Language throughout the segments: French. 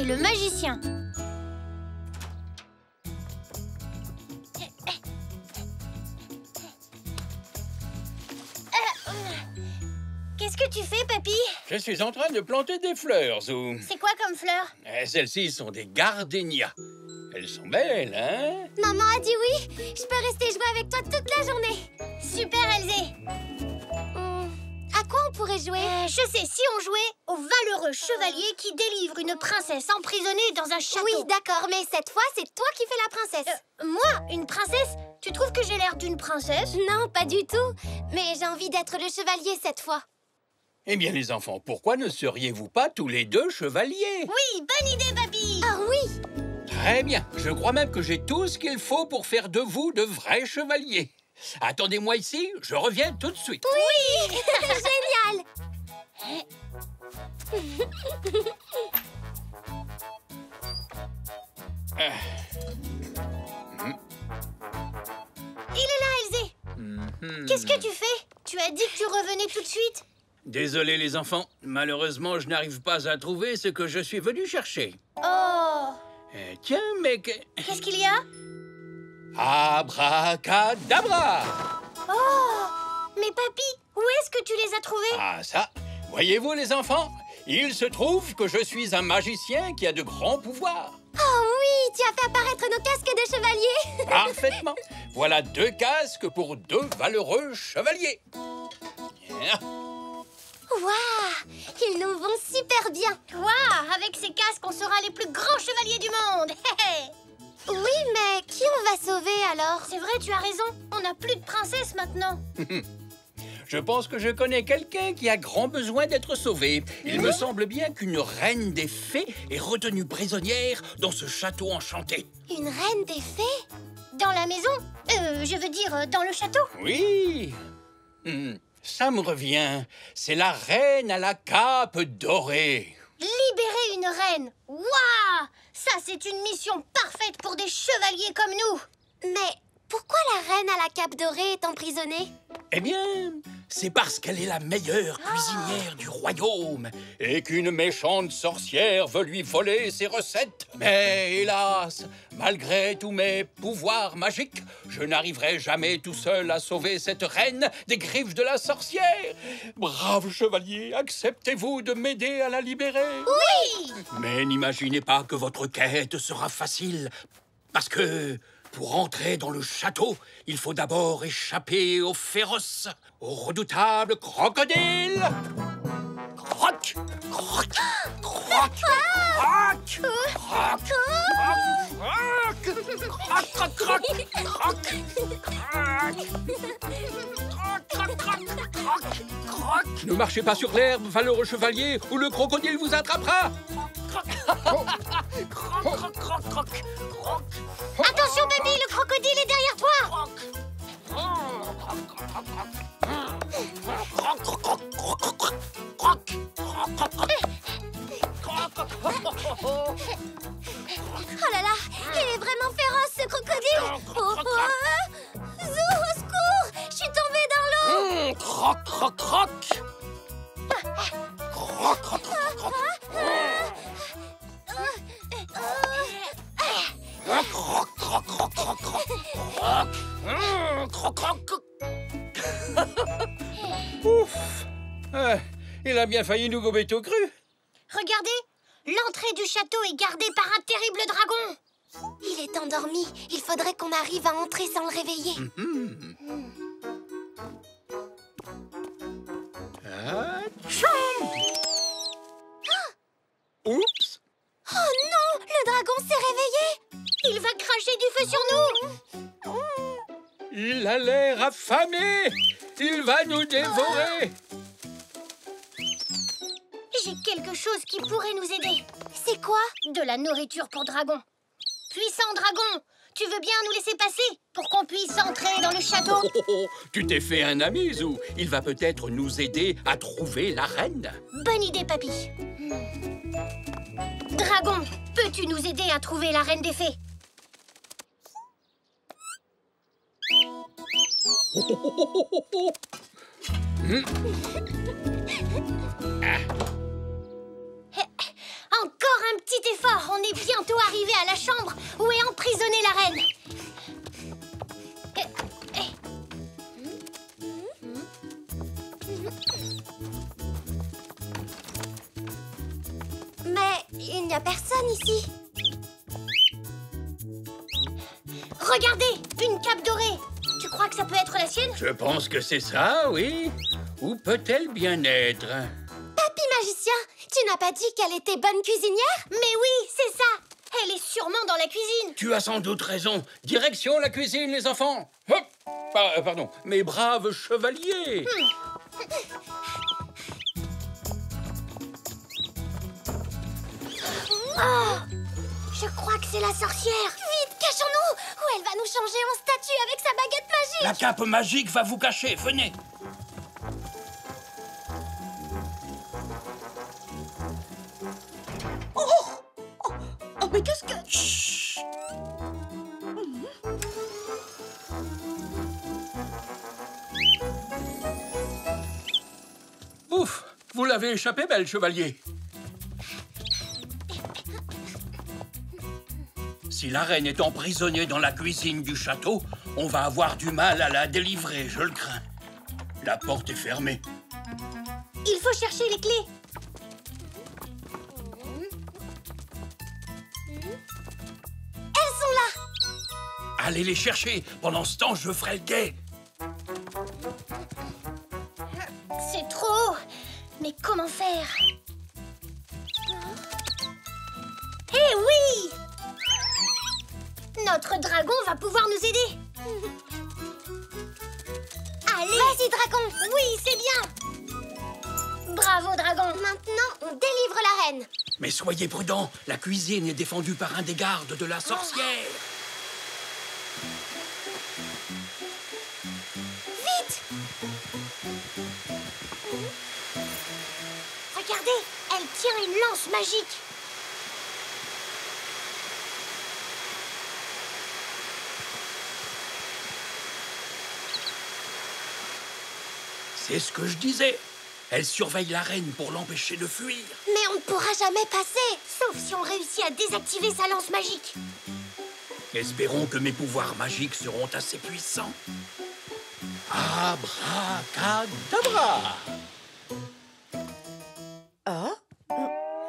et le magicien. Qu'est-ce que tu fais, papy? Je suis en train de planter des fleurs, Zou. C'est quoi comme fleurs Eh, Celles-ci sont des gardénias. Elles sont belles, hein? Maman a dit oui Je peux rester jouer avec toi toute la journée Super, Hum, À quoi on pourrait jouer Euh, Je sais, si on jouait au valeureux chevalier qui délivre une princesse emprisonnée dans un château. Oui, d'accord, mais cette fois, c'est toi qui fais la princesse. Euh, moi, une princesse? Tu trouves que j'ai l'air d'une princesse? Non, pas du tout. Mais j'ai envie d'être le chevalier cette fois. Eh bien, les enfants, pourquoi ne seriez-vous pas tous les deux chevaliers? Oui, bonne idée, papy Ah oui. Très bien. Je crois même que j'ai tout ce qu'il faut pour faire de vous de vrais chevaliers. Attendez-moi ici, je reviens tout de suite. Oui Génial Il est là, Elzé Mhm. Qu'est-ce que tu fais? Tu as dit que tu revenais tout de suite? Désolé, les enfants. Malheureusement, je n'arrive pas à trouver ce que je suis venu chercher. Oh Eh, tiens, mais... que- Qu'est-ce qu'il y a? Abracadabra Oh Mais papy, où est-ce que tu les as trouvés? Ah, ça Voyez-vous, les enfants Il se trouve que je suis un magicien qui a de grands pouvoirs. Oh oui Tu as fait apparaître nos casques de chevalier Parfaitement. Voilà deux casques pour deux valeureux chevaliers. Waouh Ils nous vont super bien Waouh Avec ces casques, on sera les plus grands chevaliers du monde. Oui, mais qui on va sauver alors? C'est vrai, tu as raison. On n'a plus de princesse maintenant. Je pense que je connais quelqu'un qui a grand besoin d'être sauvé. Il me semble bien qu'une reine des fées est retenue prisonnière dans ce château enchanté. Une reine des fées? Dans la maison? Euh, je veux dire, dans le château? Oui. Hmm, Ça me revient. C'est la reine à la cape dorée. Libérer une reine. Waouh Ça, c'est une mission parfaite pour des chevaliers comme nous. Mais pourquoi la reine à la cape dorée est emprisonnée? Eh bien, c'est parce qu'elle est la meilleure cuisinière du royaume et qu'une méchante sorcière veut lui voler ses recettes. Mais hélas, malgré tous mes pouvoirs magiques, je n'arriverai jamais tout seul à sauver cette reine des griffes de la sorcière. Brave chevalier, acceptez-vous de m'aider à la libérer Oui Mais n'imaginez pas que votre quête sera facile, parce que pour entrer dans le château, il faut d'abord échapper aux féroces, aux redoutables crocodiles. Croc, croc, croc, croc, croc, croc, croc, croc, croc, croc, croc, croc, croc. Ne marchez pas sur l'herbe, valeureux chevalier, ou le crocodile vous attrapera. Attention, baby, le crocodile est derrière toi. Oh là là Il est vraiment féroce ce crocodile. Oh, oh, ah Zou, au secours Je suis tombée dans l'eau. Hum, croc, croc, croc. Croc, croc, croc, Ouf. Ah, il a bien failli nous gober tout cru. Regardez L'entrée du château est gardée par un terrible dragon Il est endormi. Il faudrait qu'on arrive à entrer sans le réveiller. Ah, a l'air affamé. Il va nous dévorer. J'ai quelque chose qui pourrait nous aider C'est quoi? De la nourriture pour dragon Puissant dragon Tu veux bien nous laisser passer pour qu'on puisse entrer dans le château? Oh, oh, oh, tu t'es fait un ami, Zou. Il va peut-être nous aider à trouver la reine. Bonne idée, papy Dragon, peux-tu nous aider à trouver la reine des fées? Encore un petit effort est bientôt arrivé à la chambre où est emprisonnée la reine. Mais il n'y a personne ici. Regardez, une cape dorée. Tu crois que ça peut être la sienne Je pense que c'est ça, oui. Où peut-elle bien être Papy magicien, tu n'as pas dit qu'elle était bonne cuisinière Mais oui, c'est ça. Elle est sûrement dans la cuisine. Tu as sans doute raison. Direction la cuisine, les enfants. Hop euh, Pardon, mes braves chevaliers. Oh, je crois que c'est la sorcière. Elle va nous changer en statue avec sa baguette magique La cape magique va vous cacher. Venez. Oh, mais qu'est-ce que... Chut. Ouf Vous l'avez échappé, belle chevalier. Si la reine est emprisonnée dans la cuisine du château, on va avoir du mal à la délivrer, je le crains. La porte est fermée. Il faut chercher les clés. Elles sont là Allez les chercher. Pendant ce temps, je ferai le guet. C'est trop haut. Mais comment faire? Eh oui Notre dragon va pouvoir nous aider. Allez. Vas-y, dragon. Oui, c'est bien. Bravo, dragon. Maintenant, on délivre la reine. Mais soyez prudents, la cuisine est défendue par un des gardes de la sorcière. Vite. Regardez, elle tient une lance magique. C'est ce que je disais. Elle surveille la reine pour l'empêcher de fuir. Mais on ne pourra jamais passer Sauf si on réussit à désactiver sa lance magique. Espérons que mes pouvoirs magiques seront assez puissants. Abracadabra Ah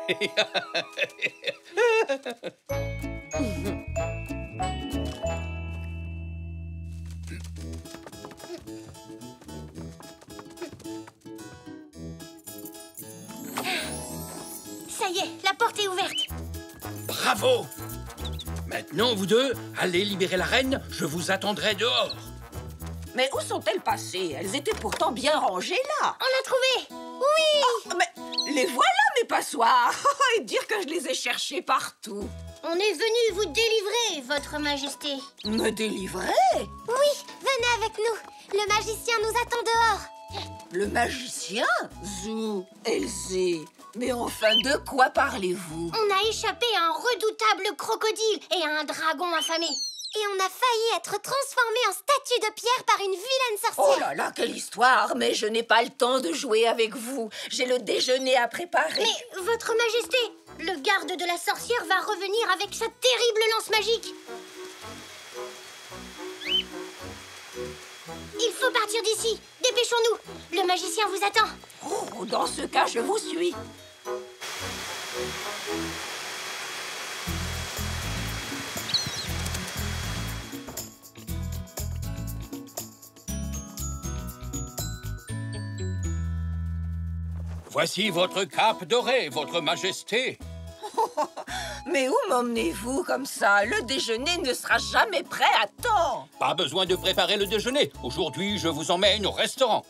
porte est ouverte. Bravo. Maintenant, vous deux, allez libérer la reine, je vous attendrai dehors. Mais où sont-elles passées? Elles étaient pourtant bien rangées là. On l'a trouvé Oh, Mais les voilà mes passoires. Et dire que je les ai cherchées partout. On est venu vous délivrer, votre majesté. Me délivrer? Oui, venez avec nous. Le magicien nous attend dehors. Le magicien? Zou, Elsie Mais enfin, de quoi parlez-vous? On a échappé à un redoutable crocodile et à un dragon affamé. Et on a failli être transformé en statue de pierre par une vilaine Oh sorcière là là, quelle histoire Mais je n'ai pas le temps de jouer avec vous J'ai le déjeuner à préparer Mais, votre majesté, le garde de la sorcière va revenir avec sa terrible lance magique. Il faut partir d'ici. Dépêchons-nous. Le magicien vous attend. Oh, dans ce cas, je vous suis Voici votre cape dorée, votre majesté. Mais où m'emmenez-vous comme ça? Le déjeuner ne sera jamais prêt à temps Pas besoin de préparer le déjeuner. Aujourd'hui, je vous emmène au restaurant.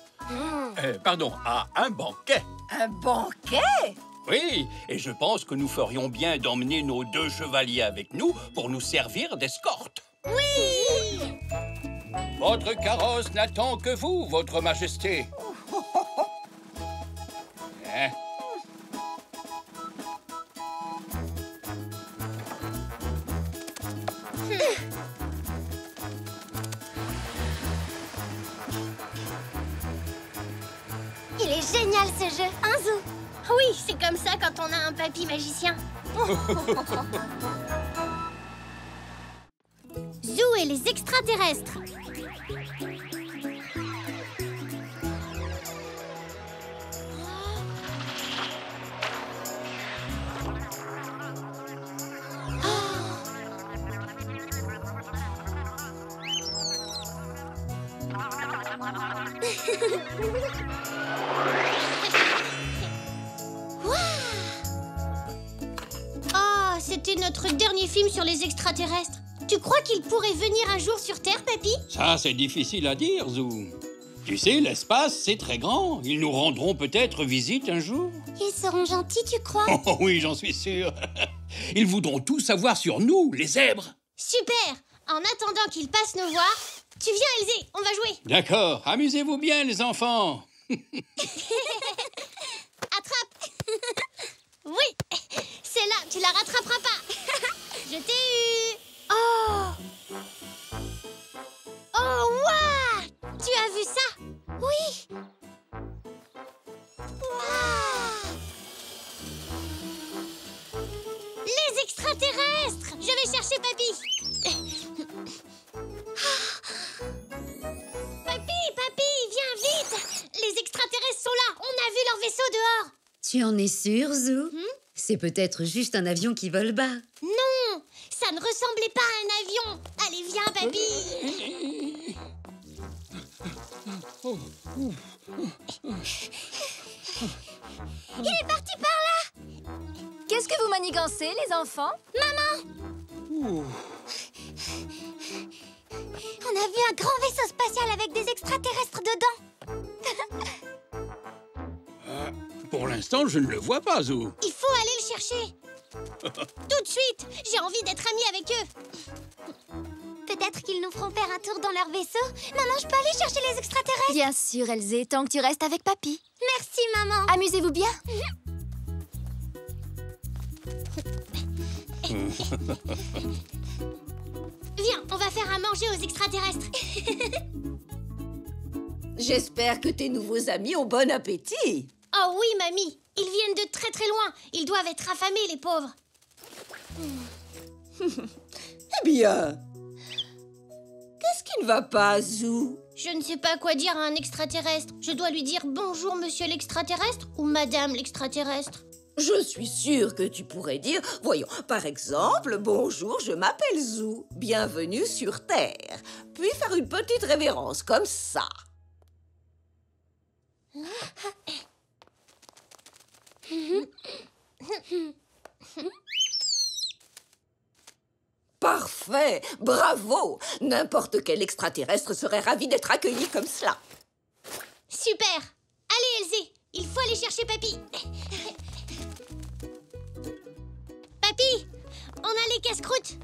Euh, pardon, à un banquet. Un banquet? Oui, et je pense que nous ferions bien d'emmener nos deux chevaliers avec nous pour nous servir d'escorte. Oui Votre carrosse n'attend que vous, votre majesté. Papy magicien. Zou et les extraterrestres. Les extraterrestres. Tu crois qu'ils pourraient venir un jour sur Terre, papy? Ça, c'est difficile à dire, Zou. Tu sais, l'espace, c'est très grand. Ils nous rendront peut-être visite un jour. Ils seront gentils, tu crois? Oh oui, j'en suis sûr. Ils voudront tout savoir sur nous, les zèbres. Super En attendant qu'ils passent nous voir, tu viens, Elsie, on va jouer. D'accord, amusez-vous bien, les enfants. Attrape Oui C'est là, tu la rattraperas pas Je t'ai eu. Oh. Oh, waouh Tu as vu ça? Oui. Waouh Les extraterrestres. Je vais chercher Papy. Papy, papy, viens vite. Les extraterrestres sont là. On a vu leur vaisseau dehors. Tu en es sûr, Zou? Hmm? C'est peut-être juste un avion qui vole bas. Non Ça ne ressemblait pas à un avion. Allez, viens, papy. Il est parti par là. Qu'est-ce que vous manigancez, les enfants? On a vu un grand vaisseau spatial avec des extraterrestres dedans. Euh, pour l'instant, je ne le vois pas, Zou. Il faut aller le chercher Tout de suite J'ai envie d'être amie avec eux Peut-être qu'ils nous feront faire un tour dans leur vaisseau Maman, je peux aller chercher les extraterrestres? Bien sûr, Elzé, tant que tu restes avec papy. Merci, maman Amusez-vous bien. Viens, on va faire à manger aux extraterrestres J'espère que tes nouveaux amis ont bon appétit. Oh oui, mamie Ils viennent de très très loin Ils doivent être affamés, les pauvres Eh bien, qu'est-ce qui ne va pas, Zou? Je ne sais pas quoi dire à un extraterrestre. Je dois lui dire bonjour, monsieur l'extraterrestre ou madame l'extraterrestre Je suis sûre que tu pourrais dire, voyons, par exemple, bonjour, je m'appelle Zou, bienvenue sur Terre. Puis faire une petite révérence comme ça. Parfait, bravo. N'importe quel extraterrestre serait ravi d'être accueilli comme cela. Super. Allez, Elsie Il faut aller chercher Papy. Papy On a les casse-croûtes.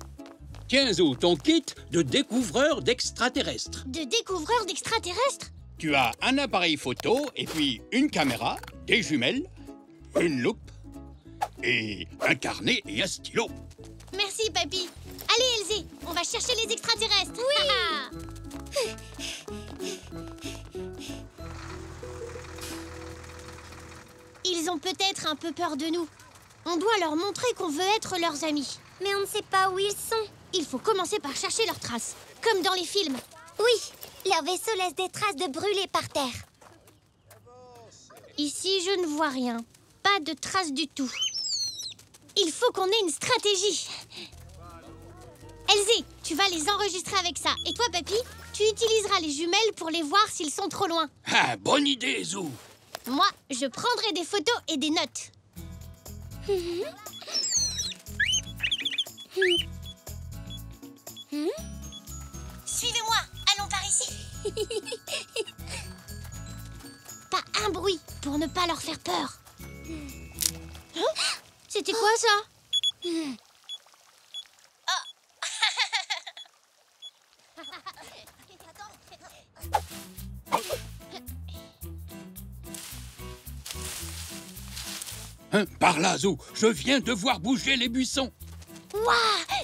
Tiens, Zou, ton kit de découvreur d'extraterrestres. De découvreurs d'extraterrestres? Tu as un appareil photo et puis une caméra, des jumelles, une loupe et un carnet et un stylo. Merci, Papy Allez, Elsie On va chercher les extraterrestres Oui Ils ont peut-être un peu peur de nous. On doit leur montrer qu'on veut être leurs amis. Mais on ne sait pas où ils sont Il faut commencer par chercher leurs traces, comme dans les films. Oui, leur vaisseau laisse des traces de brûlés par terre Ici, je ne vois rien. Pas de traces du tout. Il faut qu'on ait une stratégie. Elsie, tu vas les enregistrer avec ça. Et toi, papy, tu utiliseras les jumelles pour les voir s'ils sont trop loin. Ah, bonne idée, Zou. Moi, je prendrai des photos et des notes. Suivez-moi, allons par ici. pas un bruit pour ne pas leur faire peur. C'était quoi ça? Hein, par là, Zou, je viens de voir bouger les buissons. Waouh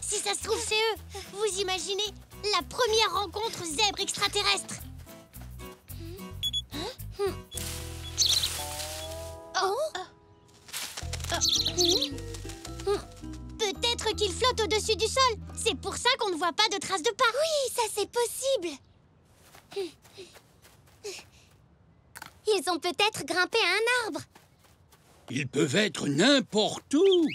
Si ça se trouve, c'est eux. Vous imaginez La première rencontre zèbre extraterrestre Peut-être qu'il flotte au-dessus du sol. C'est pour ça qu'on ne voit pas de traces de pas. Oui, ça c'est possible. Ils ont peut-être grimpé à un arbre. Ils peuvent être n'importe où.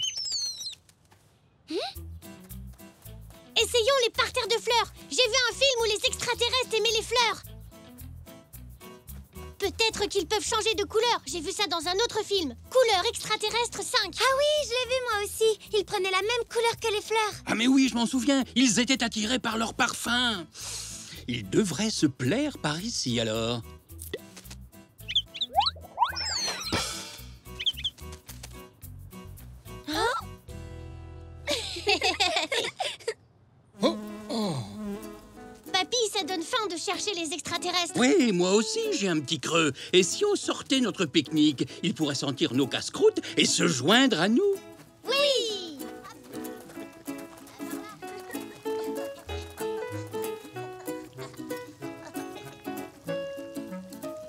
Essayons les parterres de fleurs. J'ai vu un film où les extraterrestres Peut-être qu'ils peuvent changer de couleur. J'ai vu ça dans un autre film. Couleur extraterrestre 5. Ah oui, je l'ai vu moi aussi. Ils prenaient la même couleur que les fleurs. Ah mais oui, je m'en souviens. Ils étaient attirés par leur parfum. Ils devraient se plaire par ici alors. Chercher les extraterrestres. Oui, moi aussi j'ai un petit creux. Et si on sortait notre pique-nique, ils pourraient sentir nos casse-croûtes et se joindre à nous. Oui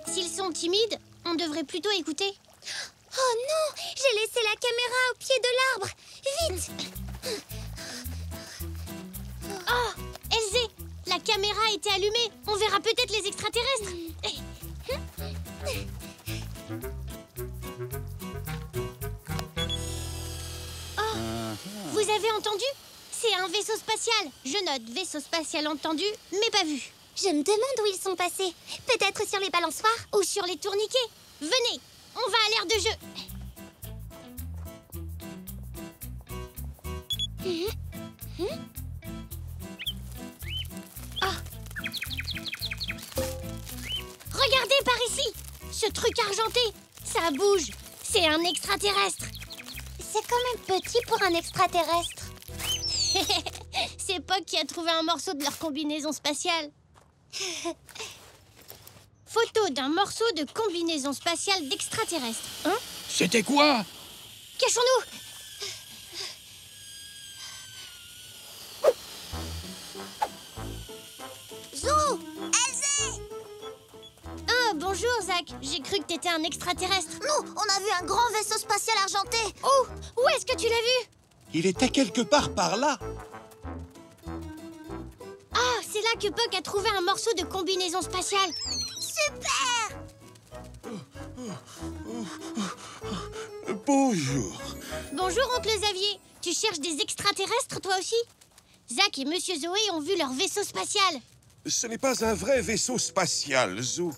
S'ils sont timides, on devrait plutôt écouter. Oh non, j'ai laissé la caméra au pied de l'arbre. Vite caméra a été allumée. On verra peut-être les extraterrestres. Oh Vous avez entendu? C'est un vaisseau spatial. Je note vaisseau spatial entendu, mais pas vu. Je me demande où ils sont passés. Peut-être sur les balançoires Ou sur les tourniquets. Venez On va à l'air de jeu Regardez par ici Ce truc argenté Ça bouge C'est un extraterrestre C'est quand même petit pour un extraterrestre. C'est Puck qui a trouvé un morceau de leur combinaison spatiale. Photo d'un morceau de combinaison spatiale d'extraterrestre. Hein? C'était quoi? Cachons-nous bonjour Zach. J'ai cru que t'étais un extraterrestre. Nous, on a vu un grand vaisseau spatial argenté. Oh, où est-ce que tu l'as vu? Il était quelque part par là. Ah, c'est là que Puck a trouvé un morceau de combinaison spatiale. Super Bonjour. Bonjour, oncle Xavier. Tu cherches des extraterrestres, toi aussi? Zach et Monsieur Zoé ont vu leur vaisseau spatial. Ce n'est pas un vrai vaisseau spatial, Zou.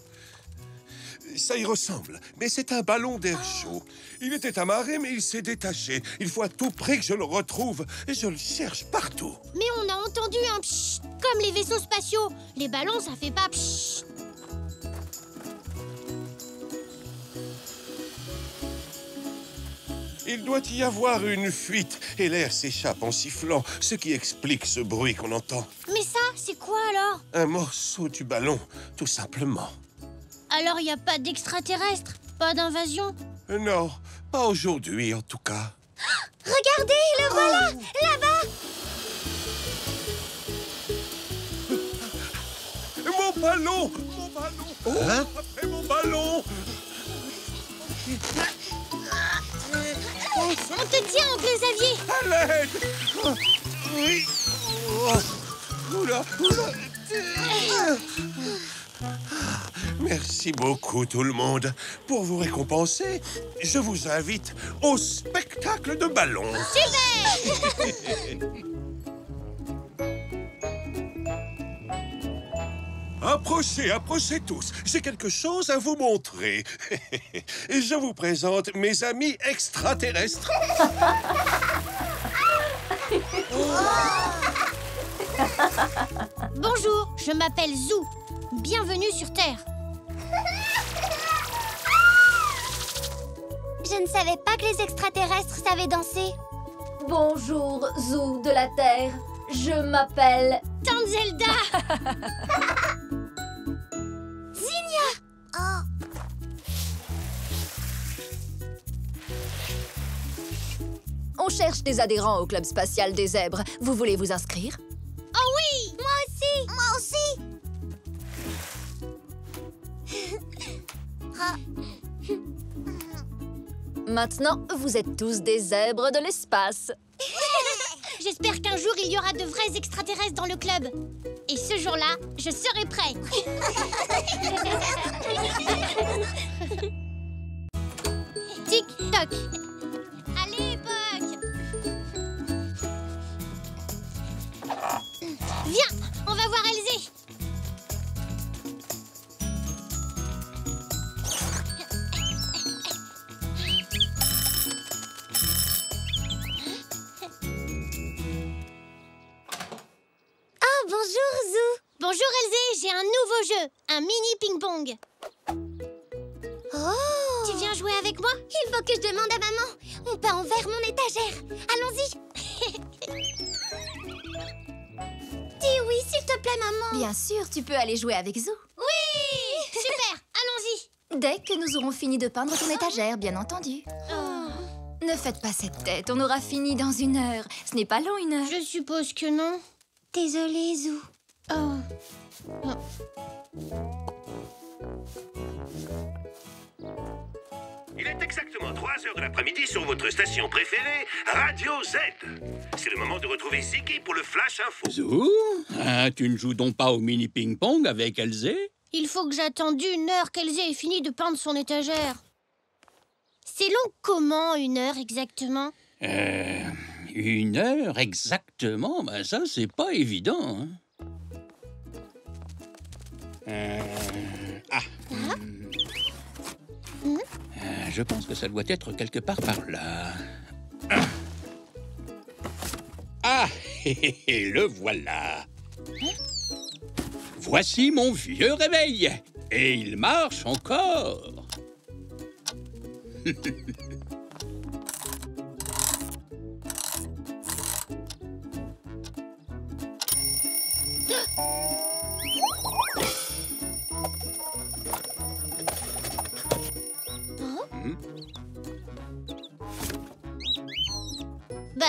Ça y ressemble, mais c'est un ballon d'air chaud. Il était amarré, mais il s'est détaché. Il faut à tout prix que je le retrouve, et je le cherche partout. Mais on a entendu un pshht, comme les vaisseaux spatiaux. Les ballons, ça fait pas pshht. Il doit y avoir une fuite, et l'air s'échappe en sifflant, ce qui explique ce bruit qu'on entend. Mais ça, c'est quoi alors? Un morceau du ballon, tout simplement. Alors il n'y a pas d'extraterrestres? Pas d'invasion? Non, pas aujourd'hui en tout cas. Regardez, le voilà! Là-bas! Mon ballon! Mon ballon! Hein? Après mon ballon! On te tient, oncle Xavier! À l'aide Oh, Oui. Oh, oula, oula. Merci beaucoup tout le monde. Pour vous récompenser, je vous invite au spectacle de ballons. Approchez, approchez tous. J'ai quelque chose à vous montrer. je vous présente mes amis extraterrestres. Bonjour, je m'appelle Zou. Bienvenue sur Terre. Je ne savais pas que les extraterrestres savaient danser. Bonjour, Zou de la Terre. Je m'appelle... Tante Zelda Oh, On cherche des adhérents au club spatial des zèbres. Vous voulez vous inscrire? Oh oui moi aussi. Moi aussi Maintenant, vous êtes tous des zèbres de l'espace. J'espère qu'un jour il y aura de vrais extraterrestres dans le club. Et ce jour-là, je serai prêt. Tic aller jouer avec Zou. Oui Super, allons-y. Dès que nous aurons fini de peindre ton étagère, bien entendu. Ne faites pas cette tête, on aura fini dans une heure. Ce n'est pas long, une heure. Je suppose que non. Désolée, Zou. Oh. Il exactement 3 heures de l'après-midi sur votre station préférée, Radio Z. C'est le moment de retrouver Ziggy pour le Flash Info. Zou, hein, tu ne joues donc pas au mini ping-pong avec Elzé Il faut que j'attende une heure qu'Elzé ait fini de peindre son étagère. C'est long comment, une heure exactement? Euh, une heure exactement Ben ça, c'est pas évident. hein. Euh, ah. hmm. Euh, je pense que ça doit être quelque part par là. Ah, Ah, le voilà. Voici mon vieux réveil. Et il marche encore.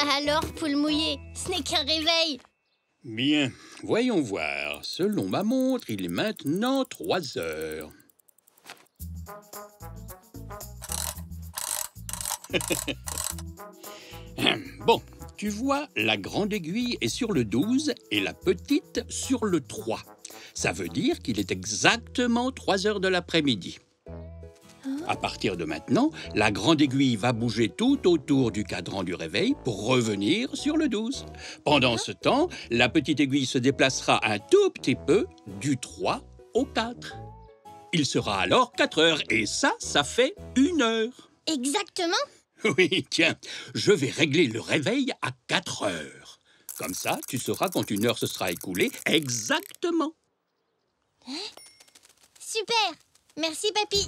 alors, poule mouillée, ce n'est qu'un réveil. Bien, voyons voir. Selon ma montre, il est maintenant 3 heures. bon, tu vois, la grande aiguille est sur le 12 et la petite sur le 3. Ça veut dire qu'il est exactement 3 heures de l'après-midi. À partir de maintenant, la grande aiguille va bouger tout autour du cadran du réveil pour revenir sur le 12. Pendant ce temps, la petite aiguille se déplacera un tout petit peu du 3 au 4. Il sera alors 4 heures et ça, ça fait une heure. Exactement Oui, tiens, je vais régler le réveil à 4 heures. Comme ça, tu sauras quand une heure se sera écoulée exactement. Super Merci, papy.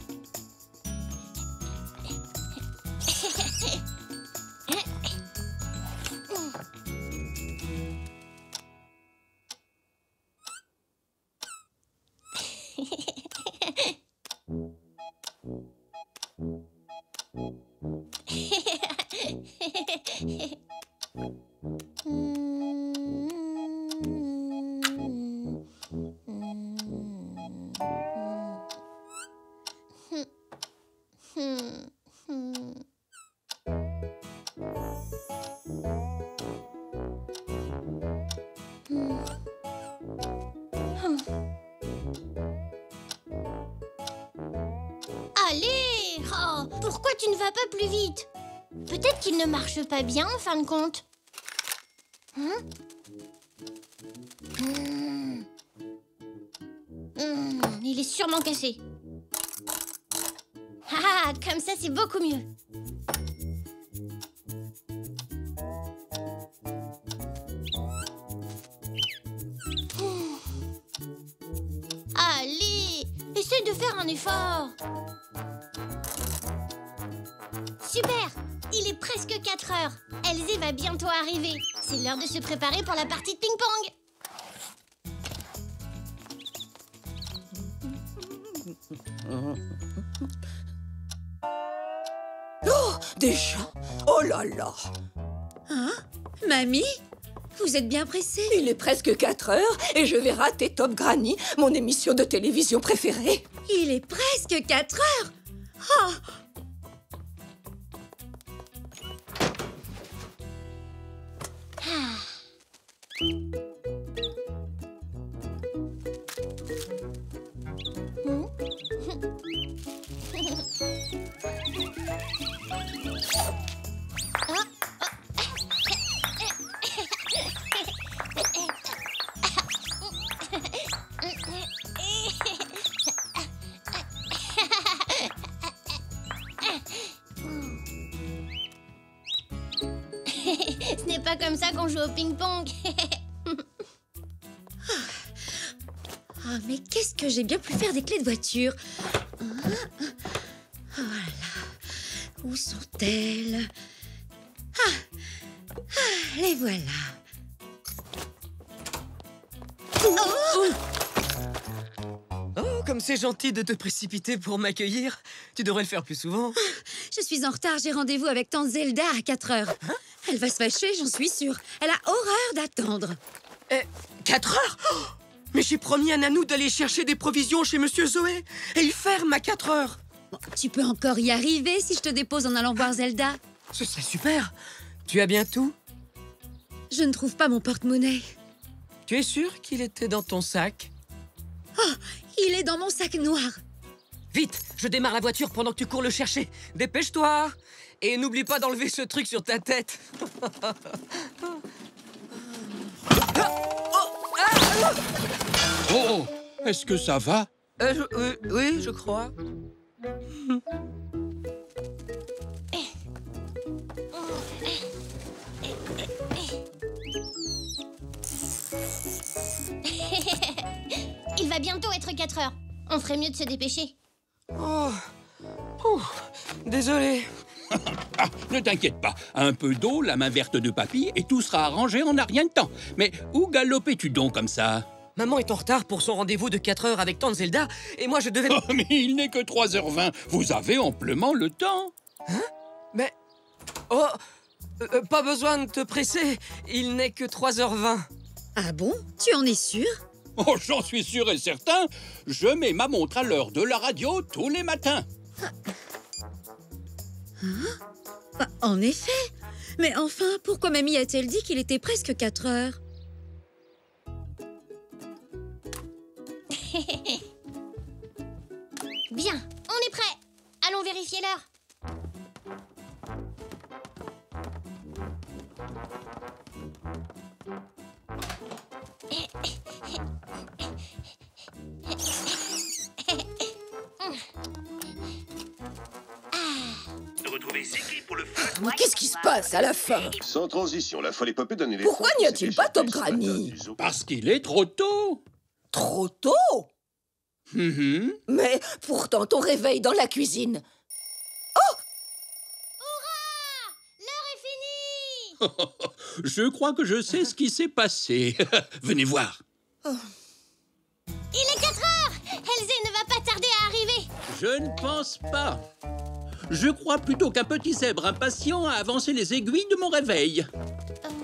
Allez Oh, Pourquoi tu ne vas pas plus vite? Peut-être qu'il ne marche pas bien en fin de compte. Hein? Hmm. Hmm, Il est sûrement cassé. Ah, comme ça c'est beaucoup mieux. Allez, essaye de faire un effort. Super Il est presque 4 heures. Elsie va bientôt arriver. C'est l'heure de se préparer pour la partie de ping-pong. Oh, déjà? Oh là là Hein? Mamie? Vous êtes bien pressé Il est presque 4 heures et je vais rater Top Granny, mon émission de télévision préférée. Il est presque 4 heures Oh Ce n'est pas comme ça qu'on joue au ping-pong. Ah, mais qu'est-ce que j'ai bien pu faire des clés de voiture? Ah Ah, les voilà. Oh, comme c'est gentil de te précipiter pour m'accueillir. Tu devrais le faire plus souvent. Je suis en retard, j'ai rendez-vous avec tante Zelda à 4 heures. Elle va se fâcher, j'en suis sûre. Elle a horreur d'attendre. Eh, 4 heures Oh, Mais j'ai promis à Nanou d'aller chercher des provisions chez Monsieur Zoé. Et il ferme à 4 heures. Tu peux encore y arriver si je te dépose en allant voir Zelda. Ce serait super. Tu as bien tout Je ne trouve pas mon porte-monnaie. Tu es sûr qu'il était dans ton sac? Il est dans mon sac noir. Vite, je démarre la voiture pendant que tu cours le chercher. Dépêche-toi Et n'oublie pas d'enlever ce truc sur ta tête. Oh, est-ce que ça va? Euh, je- euh, oui, je crois. Il va bientôt être 4 heures. On ferait mieux de se dépêcher. Oh. Ouh, Désolé. Ah, ne t'inquiète pas. Un peu d'eau, la main verte de papy, et tout sera arrangé en un rien de temps. Mais où galopais-tu donc comme ça? Maman est en retard pour son rendez-vous de 4 heures avec Tante Zelda et moi je devais... Oh, mais il n'est que 3h20. Vous avez amplement le temps. Mais... Oh euh, euh, Pas besoin de te presser, il n'est que 3h20. Ah bon? Tu en es sûr? Oh, j'en suis sûr et certain. Je mets ma montre à l'heure de la radio tous les matins. Ah, En effet. Mais enfin, pourquoi mamie a-t-elle dit qu'il était presque 4 heures? Bien, on est prêt. Allons vérifier l'heure. Retrouvez Ziggy pour le. Mais qu'est-ce qui se passe à la fin Sans transition, la folle épopée d'un éléphant. Pourquoi n'y a-t-il pas Top Granny. Parce qu'il est trop tôt. Trop tôt Mhm. Mais pourtant ton réveil dans la cuisine. L'heure est finie Je crois que je sais ce qui s'est passé. Venez voir. Il est 4 heures Elzé ne va pas tarder à arriver. Je ne pense pas. Je crois plutôt qu'un petit zèbre impatient a avancé les aiguilles de mon réveil. Et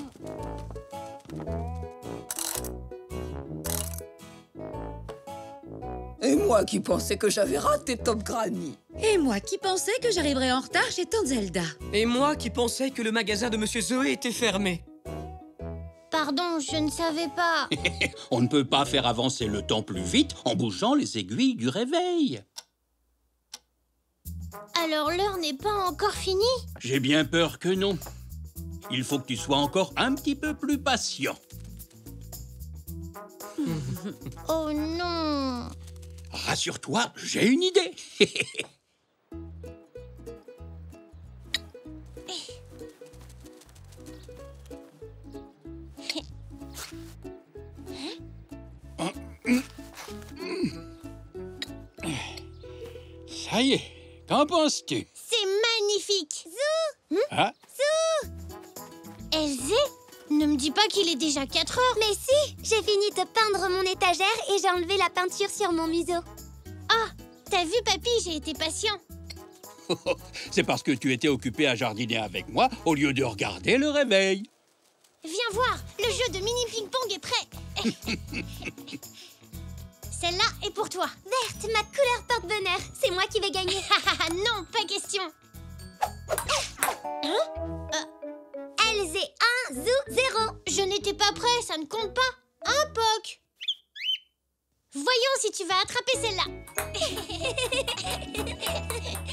moi qui pensais que j'avais raté Top Granny. Et moi qui pensais que j'arriverais en retard chez tante Zelda. Et moi qui pensais que le magasin de Monsieur Zoé était fermé. Pardon, je ne savais pas. On ne peut pas faire avancer le temps plus vite en bougeant les aiguilles du réveil. Alors l'heure n'est pas encore finie? J'ai bien peur que non. Il faut que tu sois encore un petit peu plus patient. Oh non Rassure-toi, j'ai une idée. Ça y est, qu'en penses-tu? C'est magnifique. Zou. Hein Elzé Ne me dis pas qu'il est déjà 4 heures Mais si, j'ai fini de peindre mon étagère et j'ai enlevé la peinture sur mon museau. Ah T'as vu, papy, j'ai été patient. C'est parce que tu étais occupé à jardiner avec moi au lieu de regarder le réveil. Viens voir, le jeu de mini ping-pong est prêt. Celle-là est pour toi. Verte, ma couleur porte-bonheur. C'est moi qui vais gagner. non, pas question. Hein? LZ 1, Zou 0. Je n'étais pas prêt, ça ne compte pas. Un poc. Voyons si tu vas attraper celle-là.